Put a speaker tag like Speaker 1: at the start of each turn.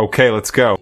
Speaker 1: Okay, let's go.